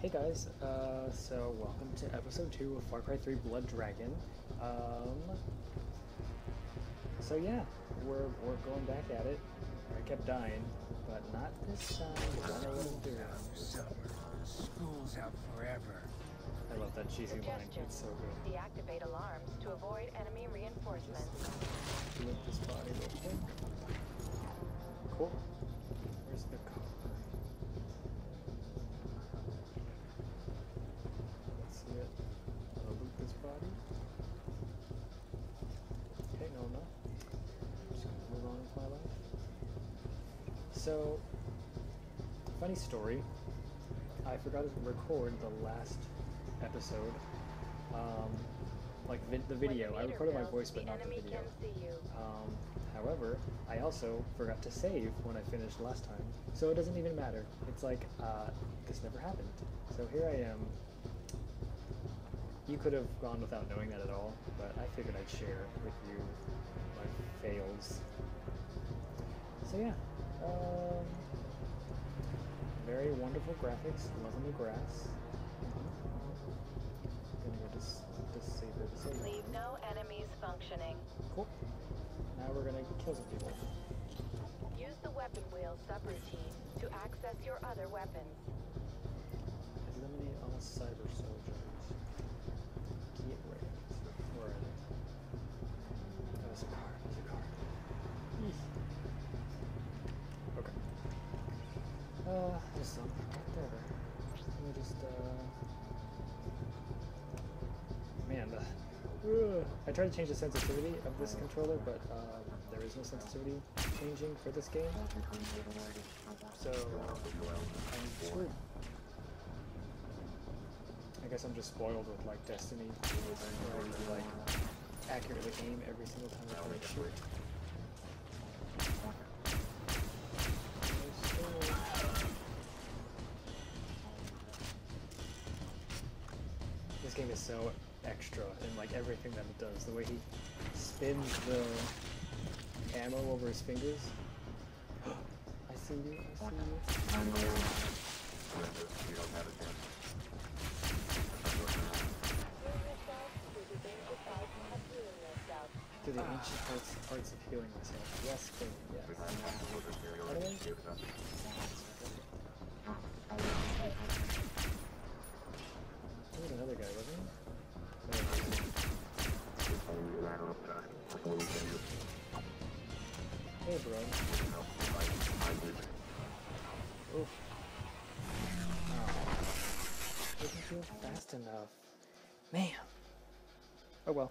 Hey guys, uh, so welcome to episode 2 of Far Cry 3 Blood Dragon. Um, so yeah, we're, we're going back at it. I kept dying, but not this time. I don't know what I'm. Summer. School's out forever. I love that cheesy line. It's so good. Deactivate alarms to avoid enemy reinforcements. Lift this body real quick. Cool. Where's the car? Let's see it. I'll loot this body. Okay, no, no. Just gonna move on with my life. So, funny story. I forgot to record the last episode. Um, like vi- the video. I recorded my voice, but not the video. can see you. Um, however, I also forgot to save when I finished last time, so it doesn't even matter. It's like, uh, this never happened. So here I am. You could have gone without knowing that at all, but I figured I'd share with you my fails. So yeah, um, very wonderful graphics, loving the grass. Gonna go dis- disable this. Leave no enemies functioning. Cool. Now we're gonna kill some people. Use the weapon wheel subroutine to access your other weapons. Eliminate all cyber soldiers. I tried to change the sensitivity of this controller, but um, there is no sensitivity changing for this game. So, I'm screwed. I guess I'm just spoiled with like Destiny, where can like accurately aim every single time I to shoot. This game is so extra in like everything that it does. The way he spins the ammo over his fingers. I see you, I see you. To the ancient parts, parts of healing myself. Yes, King, yes. There was another guy, wasn't he? Hey, bro. Oof. Oh. Didn't feel fast enough. Man. Oh well.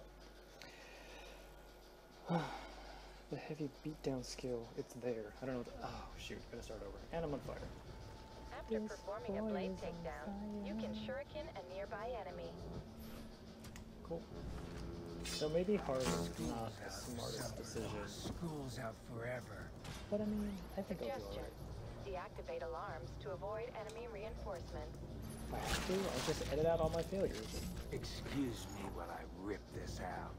the heavy beatdown skill, it's there. I don't know. What the, oh shoot, gotta start over. And I'm on fire. After This performing a blade takedown, you can shuriken a nearby enemy. Cool. So maybe hard is not the smartest decision, School's out forever. but I mean, I think I'll do Suggestion. alright. Deactivate alarms to avoid enemy reinforcements. If I have to, I'll just edit out all my failures. Excuse me while I rip this out.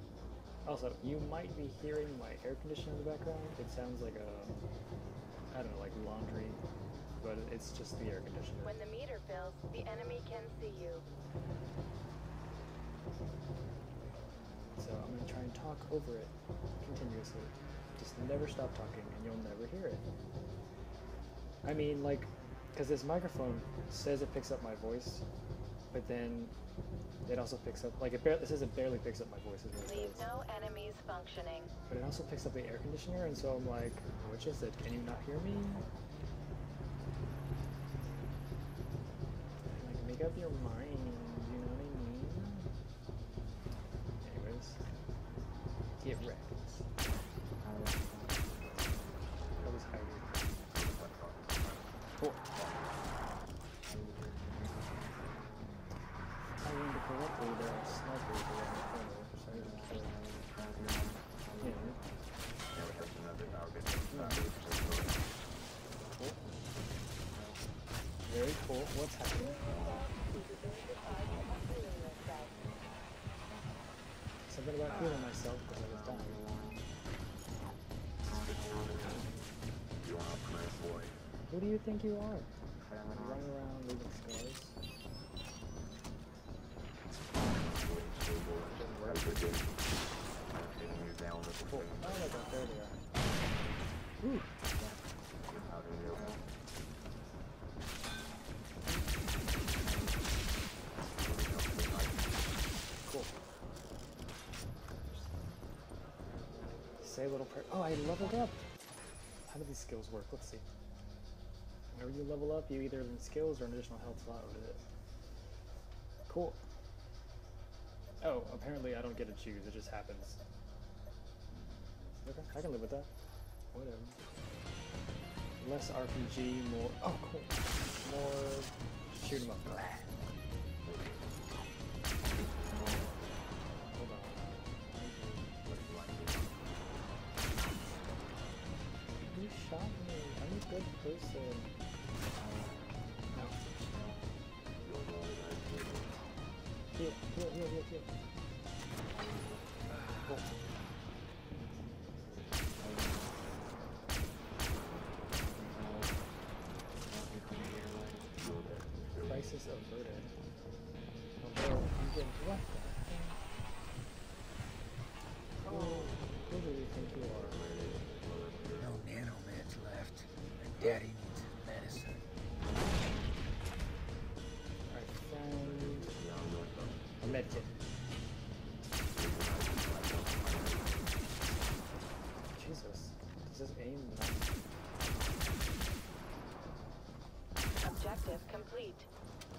Also, you might be hearing my air conditioner in the background. It sounds like a, I don't know, like laundry, but it's just the air conditioner. When the meter fills, the enemy can see you. So I'm gonna try and talk over it continuously. Just never stop talking and you'll never hear it. I mean, like, because this microphone says it picks up my voice, but then it also picks up, like, it, bar- it says it barely picks up my voice, is what it Leave no enemies functioning. But it also picks up the air conditioner, and so I'm like, which is it? Can you not hear me? Like, make up your mind, get wrecked. I was. I aimed correctly, there are snipers around the corner, so I didn't. Very cool. What's happening? Something about healing myself. Who do you think you are? Running around leaving scars? Oh, look, there Say a little prayer. Oh, I leveled up. How do these skills work? Let's see. Whenever you level up, you either learn skills or an additional health slot with it. Cool. Oh, apparently I don't get to choose. It just happens. Okay, I can live with that. Whatever. Less RPG, more. Oh, cool. More shoot 'em up. A good. No. Cool. Crisis averted. Daddy needs his medicine. I found a medkit. Jesus, does this aim not? Objective complete.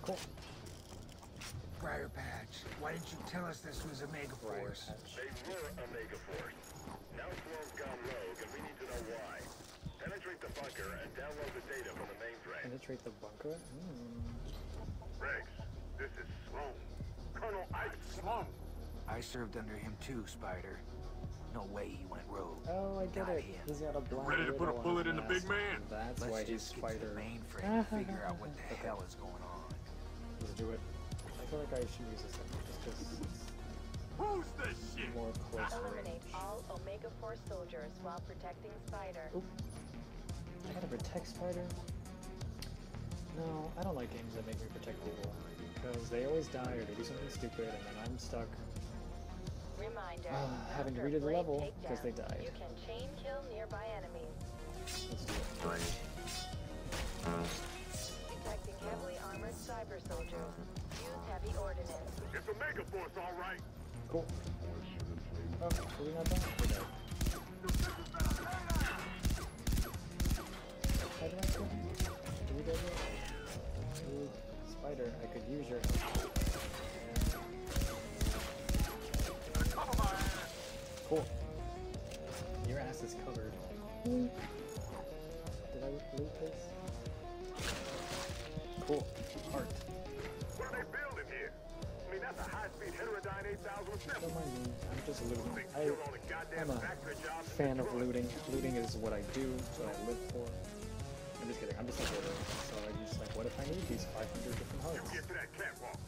Cool. Briar Patch, why didn't you tell us this was a mega Briar force? They were a mega force. Now Swarm's gone rogue, and we need to know why. Penetrate the bunker and download the data from the mainframe. Penetrate the bunker? Hmm. Rex, this is Sloan. Colonel Ike Sloan. I served under him too, Spider. No way he went rogue. Oh, I get Not it. him. He's got a blind ready to put a bullet in the big man? That's Let's why he's just get to spider. the mainframe and figure out what the Okay. hell is going on. Let's do it. I feel like I should use this thing just because it's Who's this shit? more close Eliminate range. all Omega Force soldiers while protecting Spider. Oop. I gotta protect Spider? No, I don't like games that make me protect people. Because they always die or they do something stupid and then I'm stuck. Reminder. Ah, having to redo the level because they died. You can chain kill nearby enemies. Let's do it. Detecting heavily armored cyber soldiers. Use heavy ordnance. It's Omega Force, all right. Cool. Oh, are we not done? We're done. I kill we go there? Ooh, spider, I could use your. Cool. Your ass is covered. Did I loot this? Cool. Heart. What are they building here? I mean, that's a high-speed heterodyne 8000 with Don't mind me. I'm just looting. I, I'm a fan of looting. Looting is what I do, what I live for. I'm just kidding. I'm just like looting. So I'm just like, what if I need these 500 different You get to that catwalk.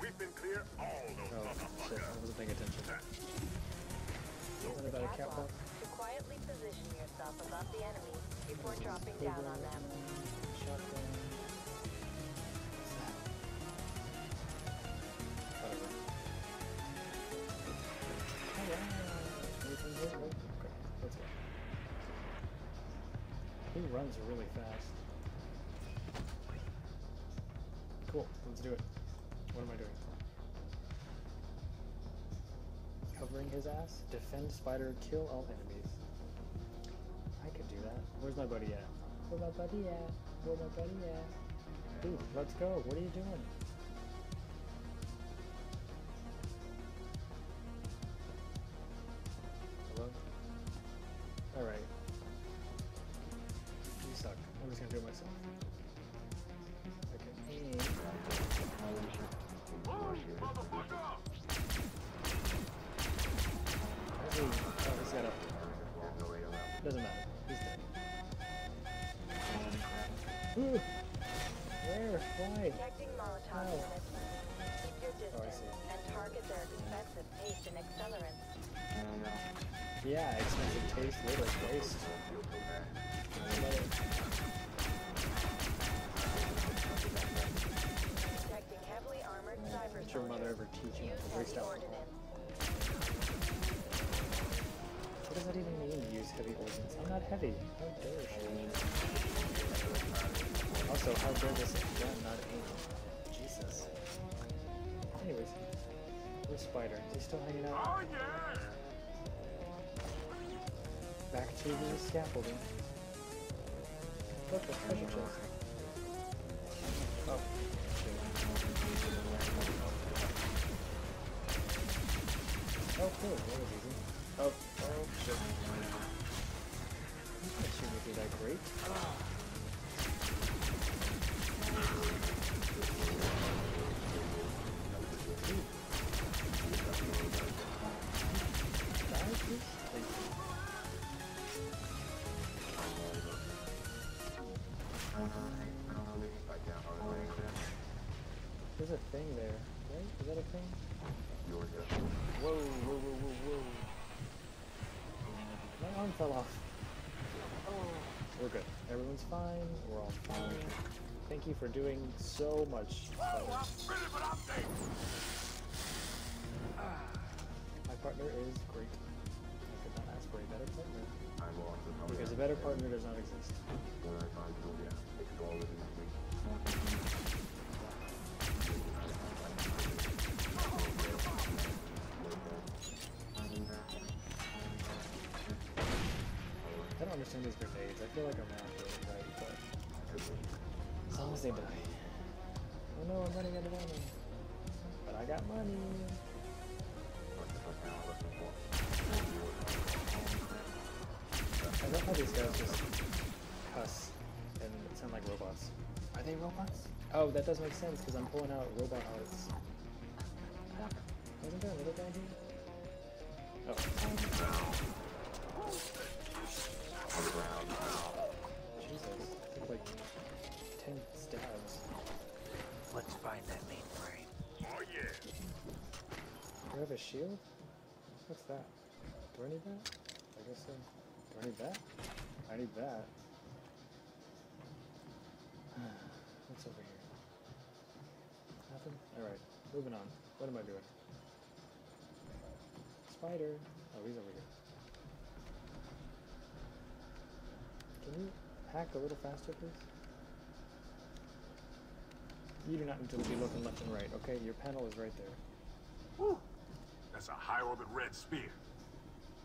We've been clear all those Oh, shit. I wasn't paying attention. Wasn't about a catwalk catwalk? to quietly position yourself above the enemy before dropping down on them. Shotgun. Runs really fast. Cool, let's do it. What am I doing? Covering his ass? Defend spider, kill all enemies. I could do that. Where's my buddy at? Where my buddy at? Where my buddy at? Ooh, let's go. What are you doing? Why? Detecting Molotov Oh. units. Keep your Oh, distance see. and target their expensive paste and accelerants. Yeah, expensive taste, little waste. Detecting heavily armored cyber your mother ever teach you to waste alcohol? What does that even mean, use heavy ordnance. I'm not heavy. How dare she? Also, how dare this gun not aim? Jesus. Anyways, where's Spider? Is he still hanging out? Oh, yeah! Back to the scaffolding. Look, a treasure chest. Oh. Oh, cool. That was easy. Oh, oh, shit. You can't shoot me through that grate. Fell off. We're good. Everyone's fine. We're all fine. Thank you for doing so much. My partner is great. I could not ask for a better partner. Because a better partner does not exist. I don't understand these grenades. I feel like I'm not doing right, but as long as they die. Oh no, I'm running out of ammo. But I got money. I love how these guys just cuss and sound like robots. Are they robots? Oh, that does make sense because I'm pulling out robot hearts. Wasn't there another guy here? Oh. Jesus, took like ten stabs. Let's find that mainframe. Oh, yeah! Do I have a shield? What's that? Do I need that? I guess so. Do I need that? I need that. What's over here? Nothing? Alright, moving on. What am I doing? Spider! Oh, he's over here. Can you hack a little faster, please? You do not need to be looking left and right, okay? Your panel is right there. Woo! That's a high orbit red spear.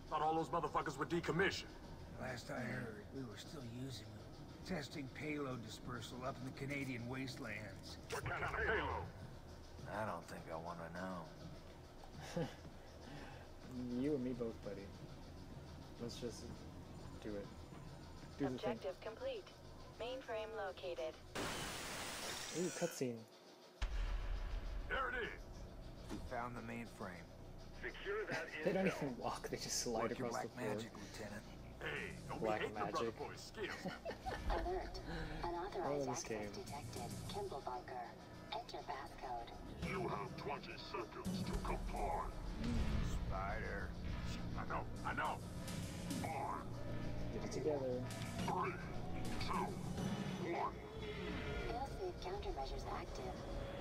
Thought all those motherfuckers were decommissioned. Last I heard, we were still using them. Testing payload dispersal up in the Canadian wastelands. What kind of payload? I don't think I want to know. You and me both, buddy. Let's just do it. Do the thing. Objective complete. Mainframe located. Ooh, cutscene. There it is! We found the mainframe. Secure that They don't even walk, they just slide Work across black the floor. magic, Lieutenant. Hey, don't Black be hating the brother magic. for skills. Alert. Unauthorized oh, this access game. detected. Kimball bunker. Enter passcode. you have 20 seconds to comply. Hmm, spider. I know, I know. Five, Get it together. three, two, one. Failsafe countermeasures active.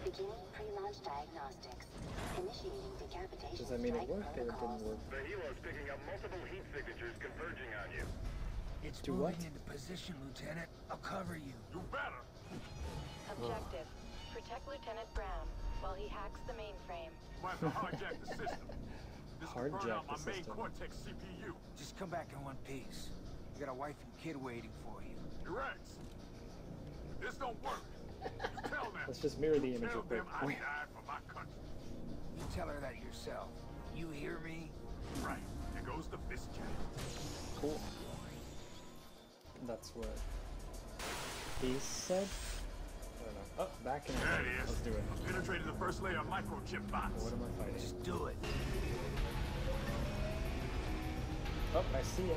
Beginning pre-launch diagnostics. Initiating decapitation Does that mean it worked or it didn't work? The helo's picking up multiple heat signatures converging on you. It's Do moving what? into position, Lieutenant. I'll cover you. You better. Objective. Protect Lieutenant Brown while he hacks the mainframe. Might have to hijack the system. This could burn Hijack my the main system. Cortex CPU. Just come back in one piece. You got a wife and kid waiting for you. You're right. If this don't work, you tell them. Let's just mirror the You image tell real quick. them I Wait. died for my country. You tell her that yourself. You hear me? Right. There goes the fist jam. Cool. That's what he said? I don't know. Oh, back in There it is. Let's do it. I penetrated the first layer of microchip bots. What am I fighting? Just do it. Oh, I see him.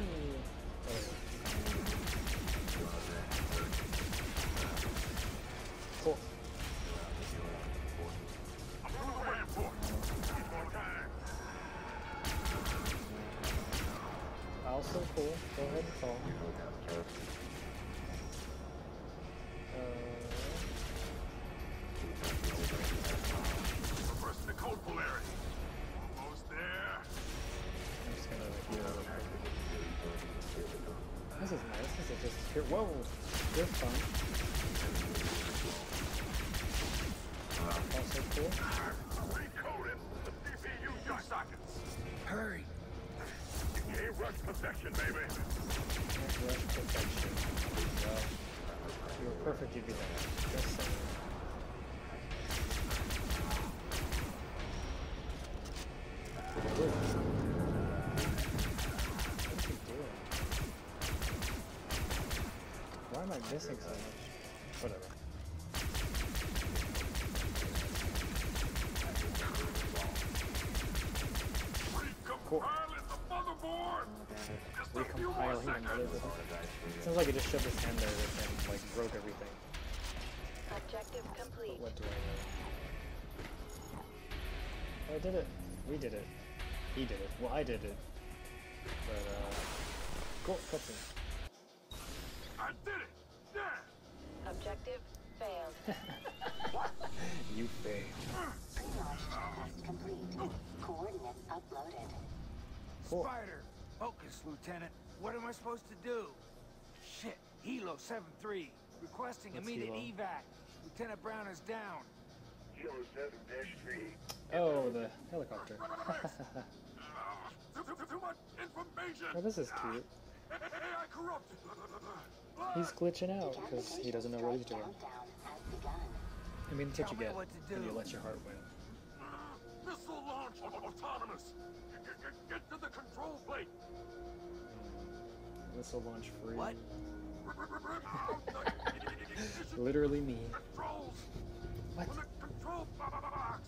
Whoa! You're fun. Also cool. Recoded the CPU jock sockets. Hurry! A-rush perfection, baby. Can't rush perfection. Well, you were perfect if you did Just missing so much? Whatever. Recompiling the motherboard. Just a few more Recompiling and seconds. whatever. Sounds like he just shoved his hand there and like broke everything. Objective complete. What do I know? Oh, I did it. We did it. He did it. Well, I did it. But, uh... Cool, cutscene. I did it. Yeah. Objective failed. You failed. Pre-launch checklist complete. Coordinates uploaded. Cool. Spider! Focus, Lieutenant. What am I supposed to do? Shit. Hilo 7-3. Requesting What's immediate Hilo? evac. Lieutenant Brown is down. Kilo 7-3. Oh, the helicopter. Too, too, too much information. oh, this is cute. AI corrupted. He's glitching out because he doesn't know what he's doing. Countdown has begun. I mean, that's what you get what to when you let your heart win. Missile launch autonomous. Get, get, get to the control plate. Missile launch free. What? Rip out the Literally me. controls. What? The control box.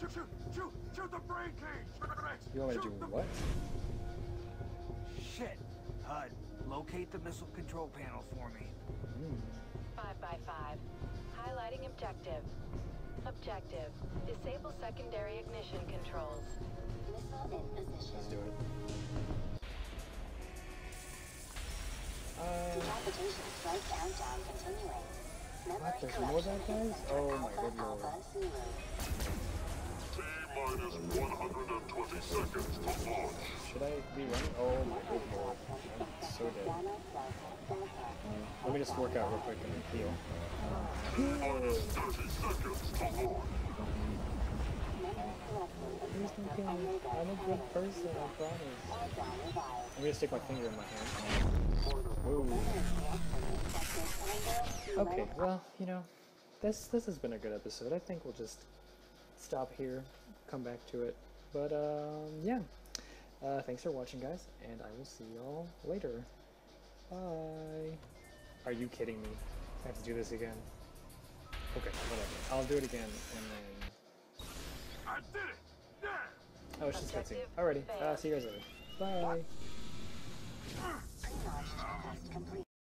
Shoot, shoot, shoot, shoot the brain cage. You want me to do what? Shit. HUD, locate the missile control panel for me. 5 by 5 Highlighting objective. Objective. Disable secondary ignition controls. Missile in Let's do it. Uh, Decapitation strike countdown continuing. Memory There's more collection bad guys? center Oh my Alpha good lord. Alpha minus 120 seconds to launch. should I be running? Oh my good lord. I'm so dead. Gamma Delta Delta. Let me just work out real quick and heal. Minus 30 seconds to launch. Please don't kill me. I'm a good person, I promise. I'm gonna stick my finger in my hand. Whoa. Okay, well, you know, this this has been a good episode. I think we'll just stop here, come back to it. But um, yeah, uh, thanks for watching, guys, and I will see y'all later. Bye. Are you kidding me? I have to do this again. Okay, whatever. I'll do it again, and then. I did it. Yeah. Oh, it's just cutscene. Objective Alrighty. Uh, see you guys later. Bye. Pre-launch complete.